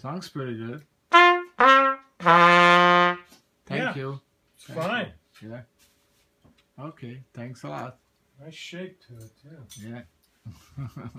Sounds pretty good. Thank Yeah. you. It's Thank fine. you. Yeah. Okay. Thanks a lot. Nice shape to it too. Yeah.